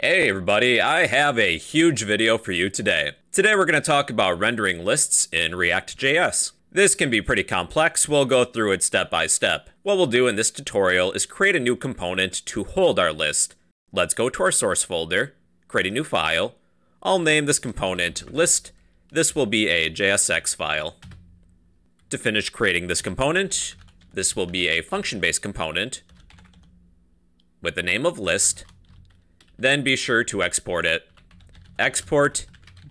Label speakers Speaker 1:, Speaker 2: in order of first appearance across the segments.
Speaker 1: Hey everybody, I have a huge video for you today. Today we're going to talk about rendering lists in React.js. This can be pretty complex, we'll go through it step by step. What we'll do in this tutorial is create a new component to hold our list. Let's go to our source folder, create a new file. I'll name this component list. This will be a JSX file. To finish creating this component, this will be a function-based component with the name of list. Then be sure to export it. Export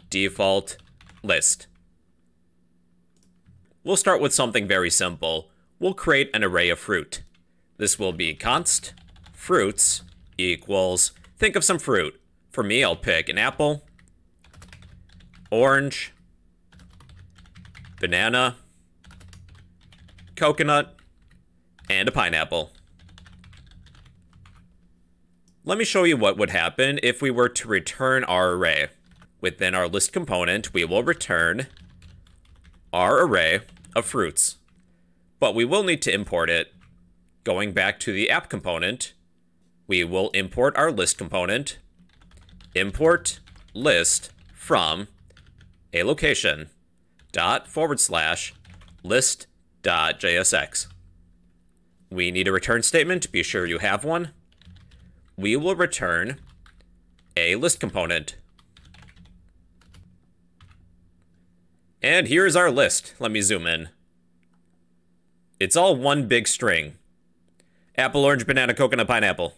Speaker 1: default list. We'll start with something very simple. We'll create an array of fruit. This will be const fruits equals, think of some fruit. For me, I'll pick an apple, orange, banana, coconut, and a pineapple. Let me show you what would happen if we were to return our array. Within our list component, we will return our array of fruits. But we will need to import it. Going back to the app component, we will import our list component, import list from a location dot forward slash list dot jsx. We need a return statement. Be sure you have one. We will return a list component. And here's our list. Let me zoom in. It's all one big string. Apple, orange, banana, coconut, pineapple.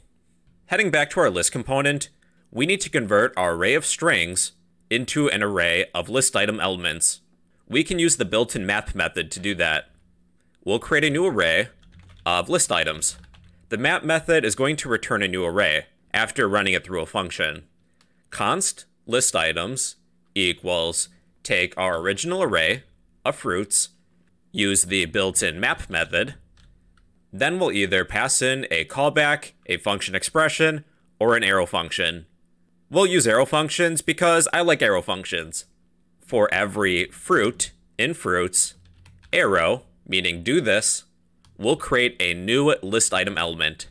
Speaker 1: Heading back to our list component, we need to convert our array of strings into an array of list item elements. We can use the built-in map method to do that. We'll create a new array of list items. The map method is going to return a new array after running it through a function. const list items equals take our original array of fruits, use the built-in map method, then we'll either pass in a callback, a function expression, or an arrow function. We'll use arrow functions because I like arrow functions. For every fruit in fruits, arrow, meaning do this, we'll create a new list item element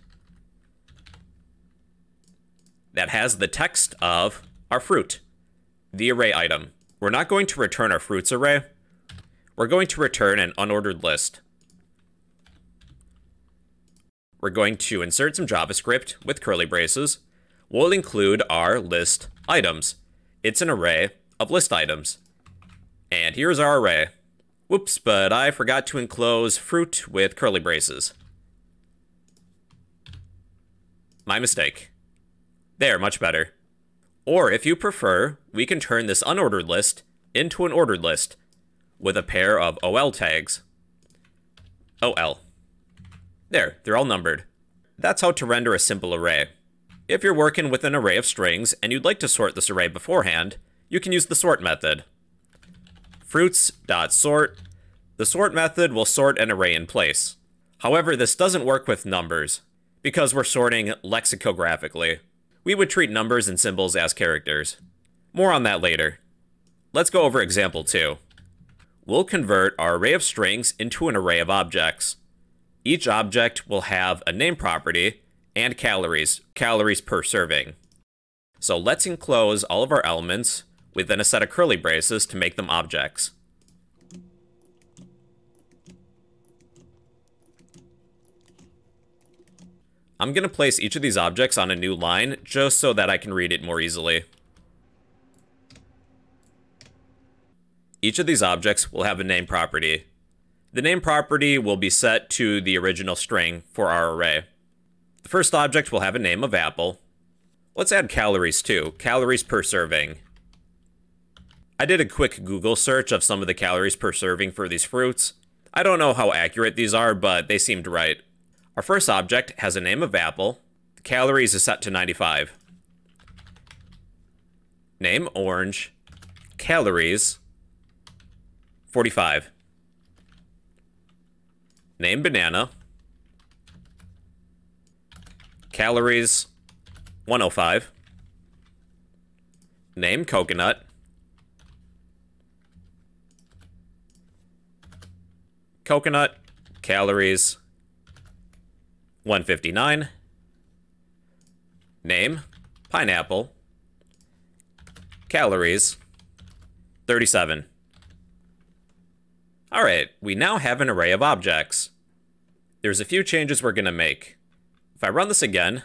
Speaker 1: that has the text of our fruit, the array item. We're not going to return our fruits array. We're going to return an unordered list. We're going to insert some JavaScript with curly braces. We'll include our list items. It's an array of list items. And here's our array. Whoops, but I forgot to enclose fruit with curly braces. My mistake. There, much better. Or if you prefer, we can turn this unordered list into an ordered list with a pair of OL tags. OL. There, they're all numbered. That's how to render a simple array. If you're working with an array of strings and you'd like to sort this array beforehand, you can use the sort method fruits.sort. The sort method will sort an array in place. However, this doesn't work with numbers, because we're sorting lexicographically. We would treat numbers and symbols as characters. More on that later. Let's go over example 2. We'll convert our array of strings into an array of objects. Each object will have a name property and calories, calories per serving. So let's enclose all of our elements within a set of curly braces to make them objects. I'm going to place each of these objects on a new line just so that I can read it more easily. Each of these objects will have a name property. The name property will be set to the original string for our array. The first object will have a name of apple. Let's add calories too, calories per serving. I did a quick Google search of some of the calories per serving for these fruits. I don't know how accurate these are, but they seemed right. Our first object has a name of apple. The calories is set to 95. Name orange. Calories 45. Name banana. Calories 105. Name coconut. Coconut, calories 159. Name, pineapple, calories, 37. Alright, we now have an array of objects. There's a few changes we're going to make. If I run this again,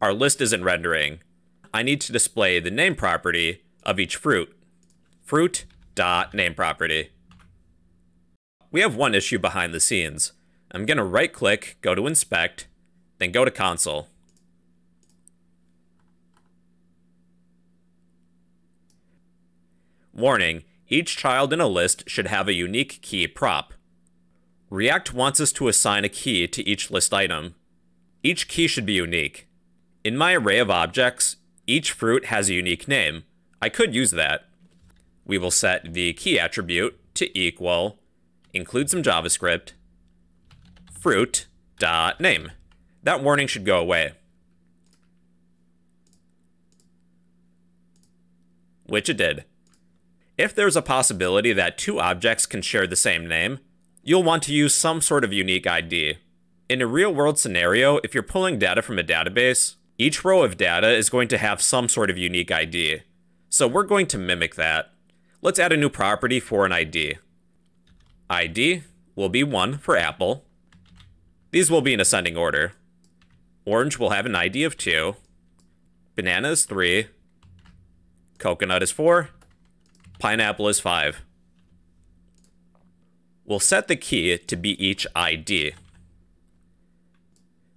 Speaker 1: our list isn't rendering. I need to display the name property of each fruit. Fruit dot name property. We have one issue behind the scenes. I'm going to right click, go to inspect, then go to console. Warning, each child in a list should have a unique key prop. React wants us to assign a key to each list item. Each key should be unique. In my array of objects, each fruit has a unique name. I could use that. We will set the key attribute to equal, include some JavaScript, fruit dot name. That warning should go away. Which it did. If there's a possibility that two objects can share the same name, you'll want to use some sort of unique ID. In a real world scenario, if you're pulling data from a database, each row of data is going to have some sort of unique ID. So we're going to mimic that. Let's add a new property for an ID. ID will be 1 for Apple. These will be in ascending order. Orange will have an ID of 2. Banana is 3. Coconut is 4. Pineapple is 5. We'll set the key to be each ID.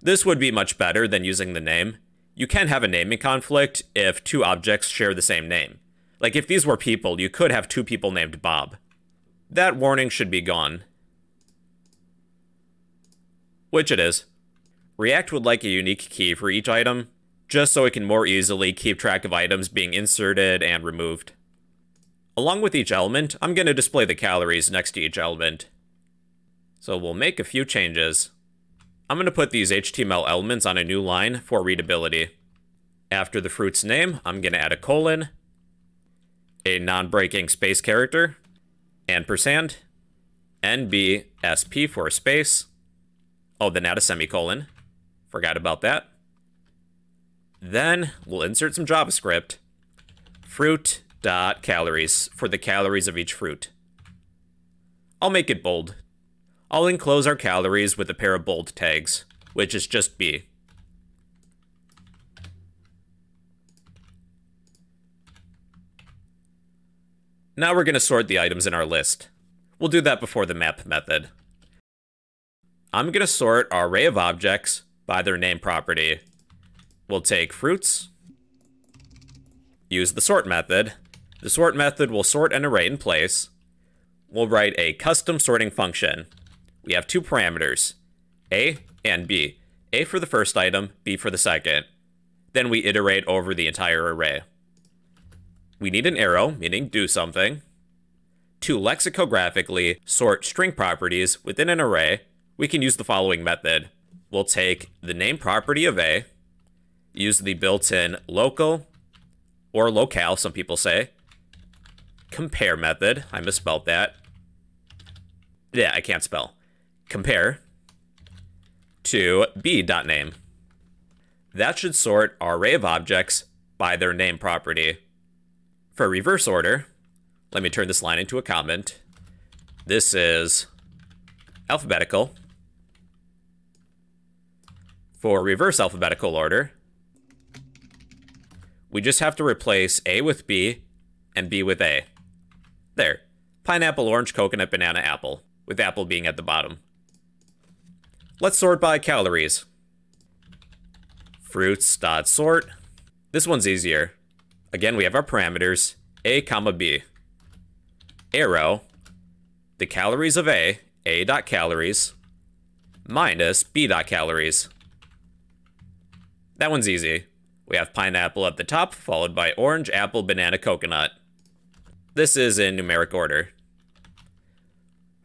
Speaker 1: This would be much better than using the name. You can have a naming conflict if two objects share the same name. Like if these were people, you could have two people named Bob. That warning should be gone. Which it is. React would like a unique key for each item, just so it can more easily keep track of items being inserted and removed. Along with each element, I'm going to display the calories next to each element. So we'll make a few changes. I'm going to put these HTML elements on a new line for readability. After the fruit's name, I'm going to add a colon, a non-breaking space character, ampersand, NBSP for a space. Oh, then add a semicolon. Forgot about that. Then we'll insert some JavaScript. Fruit dot calories for the calories of each fruit. I'll make it bold. I'll enclose our calories with a pair of bold tags, which is just B. Now we're going to sort the items in our list. We'll do that before the map method. I'm going to sort our array of objects by their name property. We'll take fruits, use the sort method, the sort method will sort an array in place. We'll write a custom sorting function. We have two parameters, A and B. A for the first item, B for the second. Then we iterate over the entire array. We need an arrow, meaning do something. To lexicographically sort string properties within an array, we can use the following method. We'll take the name property of A, use the built-in local, or locale, some people say, compare method. I misspelled that. Yeah, I can't spell. Compare to b.name. That should sort our array of objects by their name property. For reverse order, let me turn this line into a comment. This is alphabetical. For reverse alphabetical order, we just have to replace A with B and B with A. There. Pineapple, orange, coconut, banana, apple, with apple being at the bottom. Let's sort by calories. Fruits dot sort. This one's easier. Again, we have our parameters, A comma B. Arrow, the calories of A, A dot calories, minus B dot calories. That one's easy. We have pineapple at the top, followed by orange, apple, banana, coconut. This is in numeric order.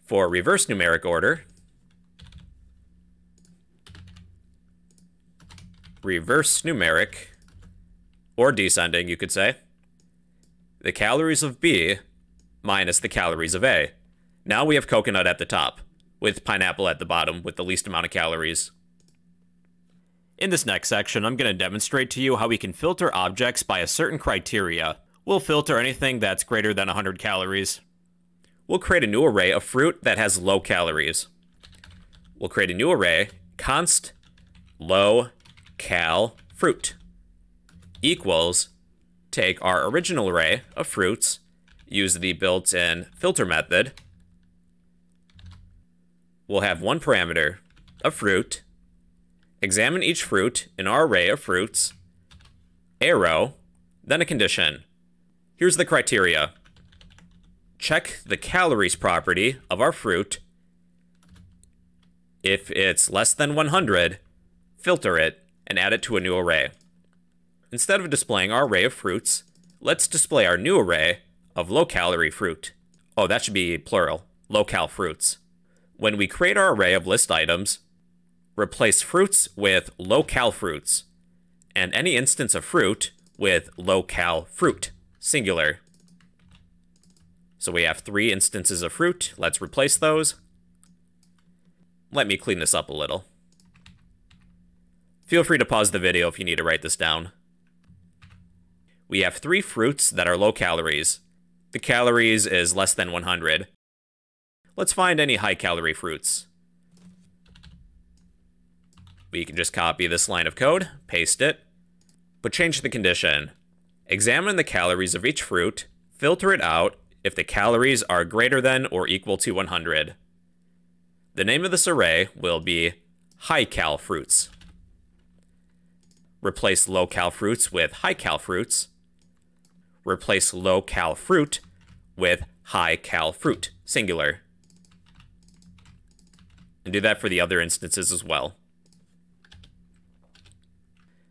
Speaker 1: For reverse numeric order, reverse numeric, or descending, you could say, the calories of B minus the calories of A. Now we have coconut at the top, with pineapple at the bottom with the least amount of calories. In this next section, I'm going to demonstrate to you how we can filter objects by a certain criteria. We'll filter anything that's greater than 100 calories. We'll create a new array of fruit that has low calories. We'll create a new array, const low cal fruit equals take our original array of fruits, use the built-in filter method. We'll have one parameter a fruit, examine each fruit in our array of fruits, arrow, then a condition. Here's the criteria. Check the calories property of our fruit. If it's less than 100, filter it and add it to a new array. Instead of displaying our array of fruits, let's display our new array of low-calorie fruit. Oh, that should be plural, low-cal fruits. When we create our array of list items, replace fruits with low-cal fruits, and any instance of fruit with low-cal fruit, singular. So we have three instances of fruit. Let's replace those. Let me clean this up a little. Feel free to pause the video if you need to write this down. We have three fruits that are low calories. The calories is less than 100. Let's find any high calorie fruits. We can just copy this line of code, paste it, but change the condition. Examine the calories of each fruit, filter it out if the calories are greater than or equal to 100. The name of this array will be high cal fruits. Replace low cal fruits with high cal fruits. Replace low cal fruit with high cal fruit, singular. And do that for the other instances as well.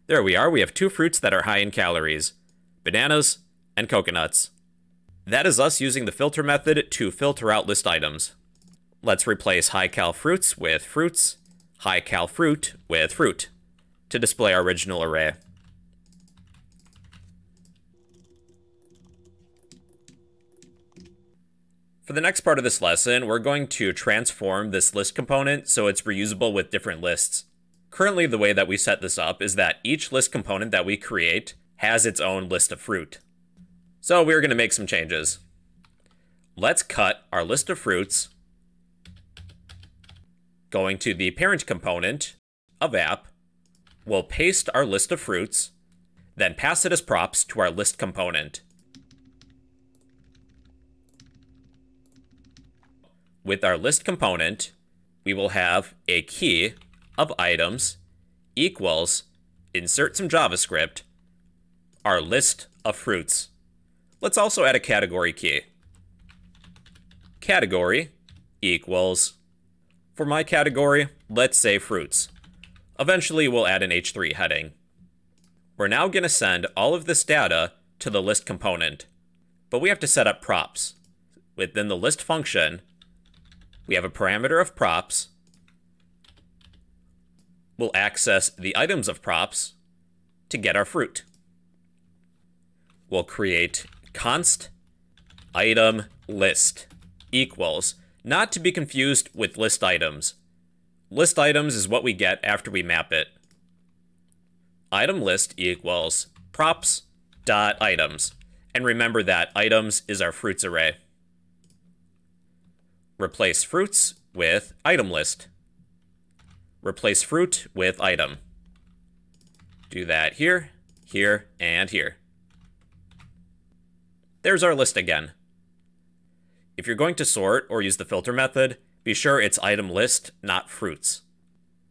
Speaker 1: There we are. We have two fruits that are high in calories bananas and coconuts. That is us using the filter method to filter out list items. Let's replace high cal fruits with fruits, high cal fruit with fruit to display our original array. For the next part of this lesson, we're going to transform this list component so it's reusable with different lists. Currently, the way that we set this up is that each list component that we create has its own list of fruit. So we're going to make some changes. Let's cut our list of fruits, going to the parent component of app, we'll paste our list of fruits, then pass it as props to our list component. With our list component, we will have a key of items equals, insert some JavaScript, our list of fruits. Let's also add a category key. Category equals, for my category, let's say fruits. Eventually, we'll add an H3 heading. We're now going to send all of this data to the list component, but we have to set up props. Within the list function, we have a parameter of props, we'll access the items of props to get our fruit. We'll create const item list equals, not to be confused with list items. List items is what we get after we map it. Item list equals props dot items. And remember that items is our fruits array. Replace fruits with item list. Replace fruit with item. Do that here, here, and here. There's our list again. If you're going to sort or use the filter method, be sure it's item list, not fruits.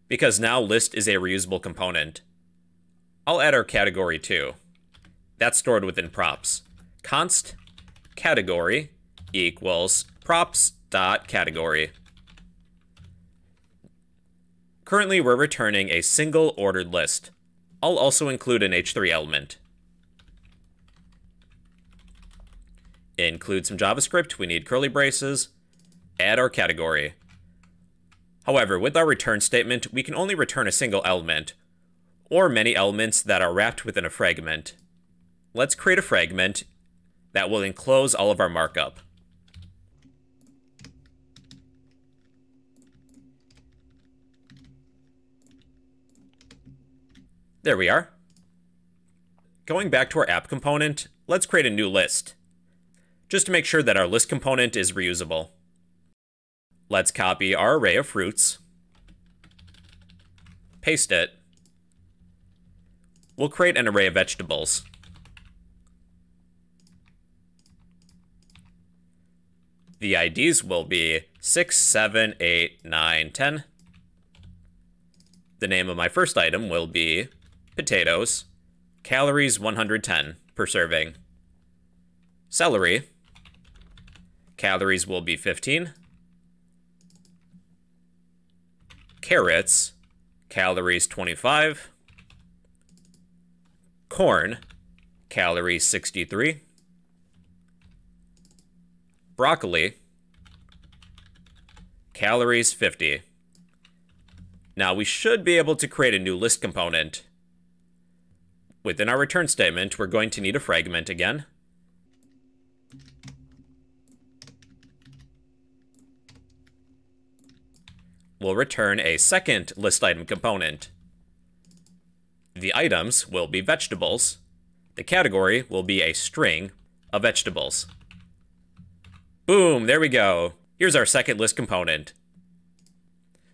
Speaker 1: Because now list is a reusable component. I'll add our category too. That's stored within props. Const category equals props dot category. Currently, we're returning a single ordered list. I'll also include an H3 element. Include some JavaScript, we need curly braces, add our category. However, with our return statement, we can only return a single element, or many elements that are wrapped within a fragment. Let's create a fragment that will enclose all of our markup. There we are. Going back to our app component, let's create a new list, just to make sure that our list component is reusable. Let's copy our array of fruits, paste it. We'll create an array of vegetables. The IDs will be 6, 7, 8, 9, 10. The name of my first item will be potatoes, calories 110 per serving. Celery, calories will be 15. Carrots, calories 25. Corn, calories 63 broccoli, calories 50. Now we should be able to create a new list component. Within our return statement, we're going to need a fragment again. We'll return a second list item component. The items will be vegetables. The category will be a string of vegetables. Boom, there we go. Here's our second list component.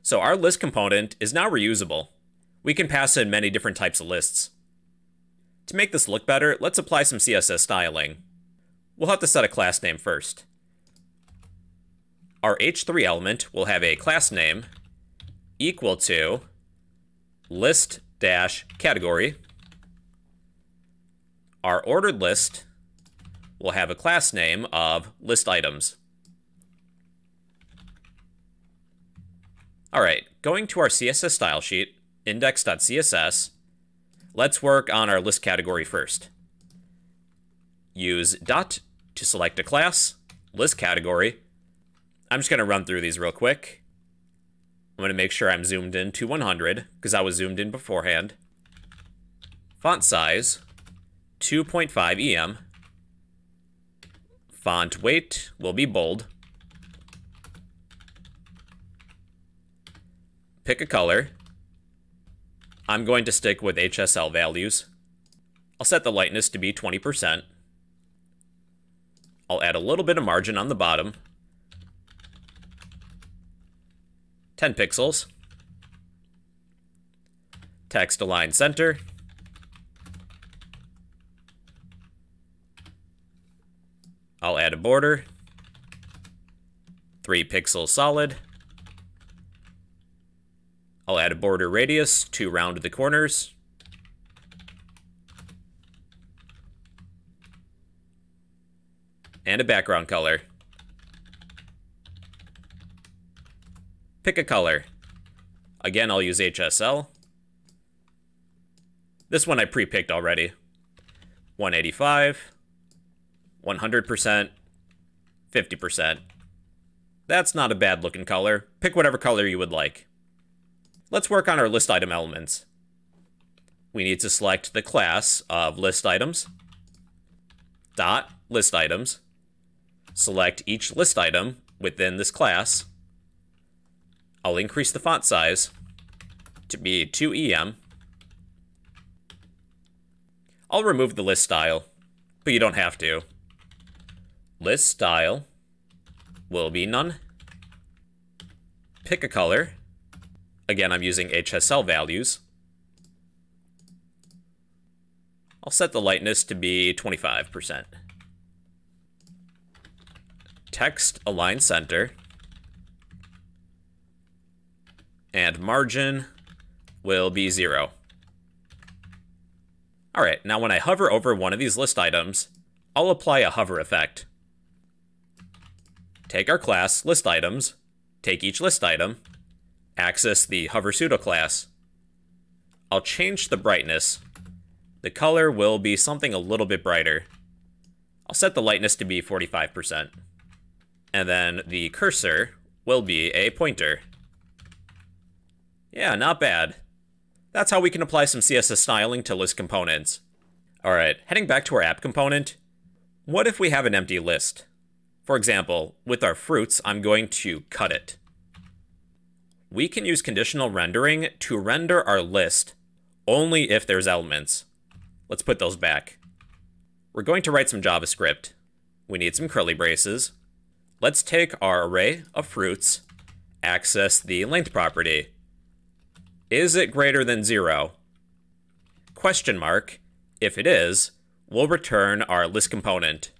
Speaker 1: So our list component is now reusable. We can pass in many different types of lists. To make this look better, let's apply some CSS styling. We'll have to set a class name first. Our h3 element will have a class name equal to list dash category. Our ordered list we'll have a class name of list items. All right, going to our CSS style sheet, index.css, let's work on our list category first. Use dot to select a class, list category. I'm just going to run through these real quick. I'm going to make sure I'm zoomed in to 100 because I was zoomed in beforehand. Font size, 2.5 EM. Font weight will be bold. Pick a color. I'm going to stick with HSL values. I'll set the lightness to be 20%. I'll add a little bit of margin on the bottom. 10 pixels. Text align center. I'll add a border. Three pixels solid. I'll add a border radius to round the corners. And a background color. Pick a color. Again, I'll use HSL. This one I pre-picked already. 185. 100%, 50%. That's not a bad looking color. Pick whatever color you would like. Let's work on our list item elements. We need to select the class of list items, dot list items, select each list item within this class. I'll increase the font size to be 2EM. I'll remove the list style, but you don't have to. List style will be none. Pick a color. Again, I'm using HSL values. I'll set the lightness to be 25%. Text align center. And margin will be zero. All right, now when I hover over one of these list items, I'll apply a hover effect take our class, list items, take each list item, access the hover pseudo class. I'll change the brightness. The color will be something a little bit brighter. I'll set the lightness to be 45%. And then the cursor will be a pointer. Yeah, not bad. That's how we can apply some CSS styling to list components. Alright, heading back to our app component, what if we have an empty list? For example, with our fruits, I'm going to cut it. We can use conditional rendering to render our list only if there's elements. Let's put those back. We're going to write some JavaScript. We need some curly braces. Let's take our array of fruits, access the length property. Is it greater than zero? Question mark. If it is, we'll return our list component.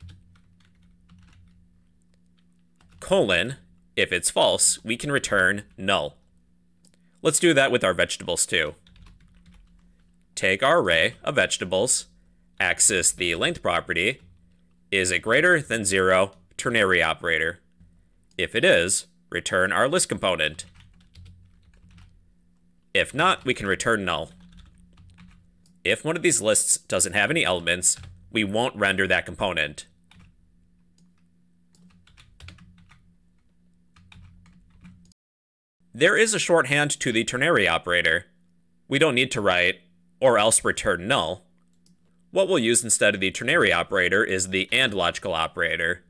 Speaker 1: Colon. If it's false, we can return null. Let's do that with our vegetables too. Take our array of vegetables, access the length property. Is it greater than zero? Ternary operator. If it is, return our list component. If not, we can return null. If one of these lists doesn't have any elements, we won't render that component. There is a shorthand to the ternary operator. We don't need to write, or else return null. What we'll use instead of the ternary operator is the AND logical operator.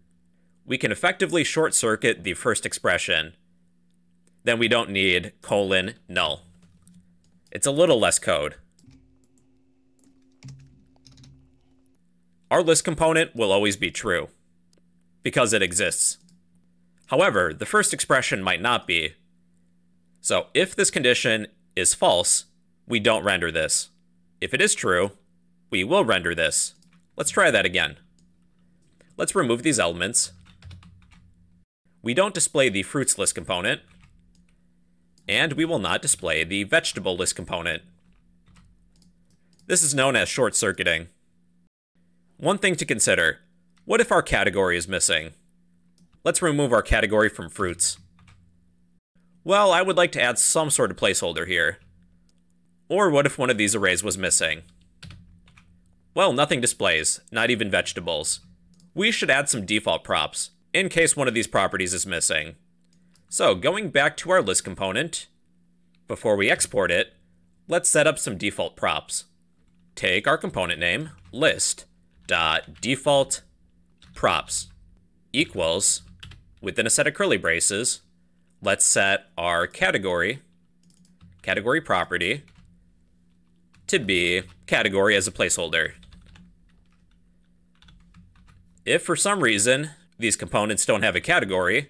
Speaker 1: We can effectively short-circuit the first expression. Then we don't need colon null. It's a little less code. Our list component will always be true, because it exists. However, the first expression might not be. So if this condition is false, we don't render this. If it is true, we will render this. Let's try that again. Let's remove these elements. We don't display the fruits list component, and we will not display the vegetable list component. This is known as short-circuiting. One thing to consider, what if our category is missing? Let's remove our category from fruits. Well, I would like to add some sort of placeholder here. Or what if one of these arrays was missing? Well, nothing displays, not even vegetables. We should add some default props, in case one of these properties is missing. So, going back to our list component, before we export it, let's set up some default props. Take our component name, list, dot default props equals, within a set of curly braces, let's set our category, category property, to be category as a placeholder. If for some reason these components don't have a category,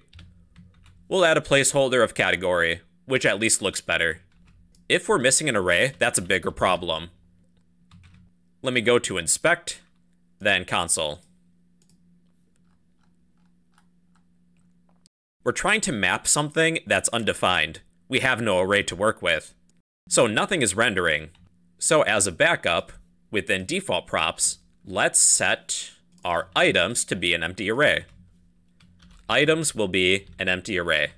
Speaker 1: we'll add a placeholder of category, which at least looks better. If we're missing an array, that's a bigger problem. Let me go to inspect, then console. We're trying to map something that's undefined. We have no array to work with. So nothing is rendering. So as a backup, within default props, let's set our items to be an empty array. Items will be an empty array.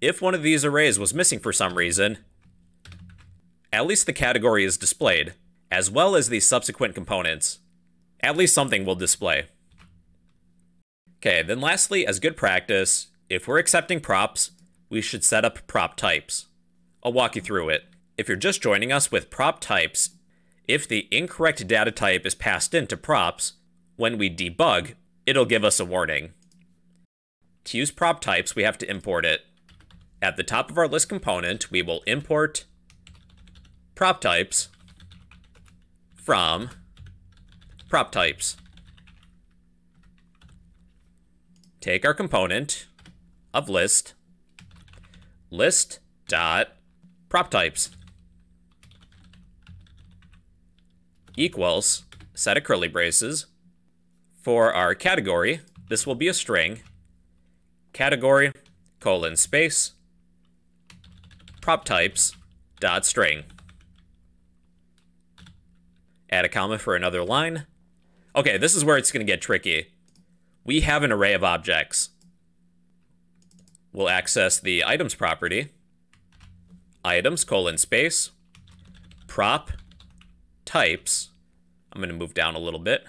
Speaker 1: If one of these arrays was missing for some reason, at least the category is displayed, as well as the subsequent components. At least something will display. Okay, then lastly, as good practice, if we're accepting props, we should set up prop types. I'll walk you through it. If you're just joining us with prop types, if the incorrect data type is passed into props, when we debug, it'll give us a warning. To use prop types, we have to import it. At the top of our list component, we will import prop types from prop types. Take our component of list, list dot prop types equals set of curly braces. For our category, this will be a string. Category colon space prop types dot string. Add a comma for another line. Okay, this is where it's going to get tricky. We have an array of objects. We'll access the items property items colon space prop types. I'm going to move down a little bit.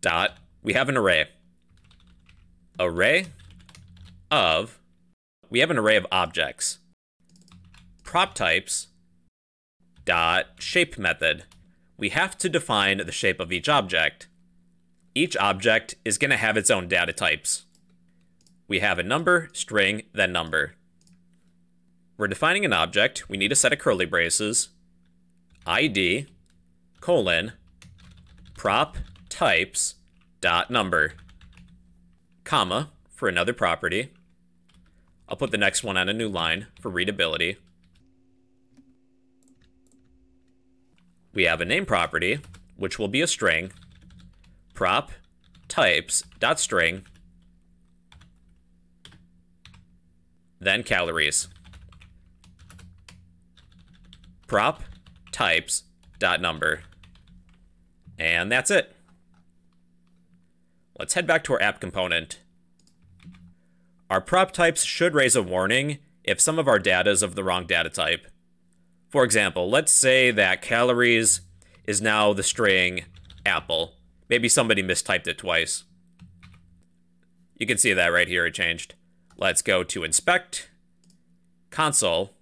Speaker 1: Dot. We have an array. Array of. We have an array of objects. Prop types. Dot shape method. We have to define the shape of each object. Each object is going to have its own data types. We have a number, string, then number. we're defining an object. We need a set of curly braces. ID, colon, prop types, dot number, comma, for another property. I'll put the next one on a new line for readability. We have a name property, which will be a string, prop types dot string, then calories. Prop types dot number. And that's it. Let's head back to our app component. Our prop types should raise a warning if some of our data is of the wrong data type. For example, let's say that calories is now the string apple. Maybe somebody mistyped it twice. You can see that right here, it changed. Let's go to inspect, console,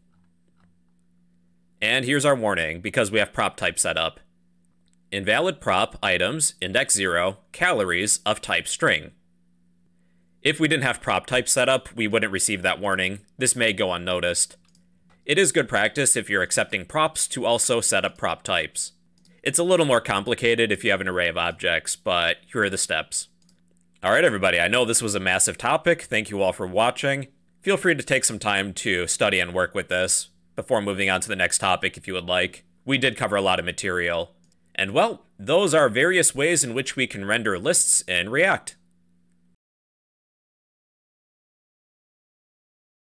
Speaker 1: and here's our warning because we have prop type set up. Invalid prop items, index 0, calories of type string. If we didn't have prop type set up, we wouldn't receive that warning. This may go unnoticed. It is good practice if you're accepting props to also set up prop types. It's a little more complicated if you have an array of objects, but here are the steps. Alright everybody, I know this was a massive topic. Thank you all for watching. Feel free to take some time to study and work with this before moving on to the next topic if you would like. We did cover a lot of material. And well, those are various ways in which we can render lists in React.